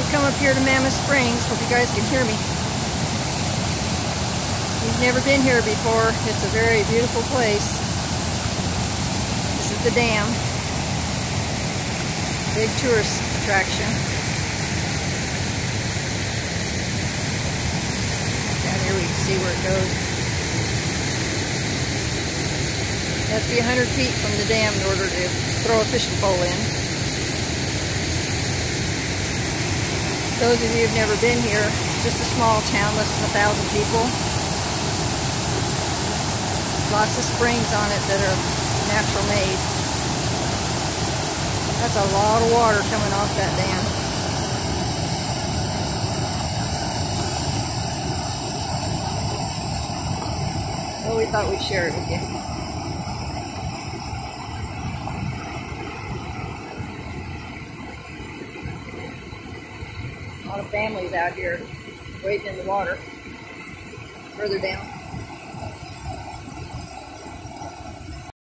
We come up here to Mammoth Springs. Hope you guys can hear me. You've never been here before. It's a very beautiful place. This is the dam. Big tourist attraction. Down here we can see where it goes. You have to be 100 feet from the dam in order to throw a fishing pole in. Those of you who've never been here, just a small town, less than a thousand people. Lots of springs on it that are natural made. That's a lot of water coming off that dam. Well, we thought we'd share it with you. Lot of families out here wading in the water further down.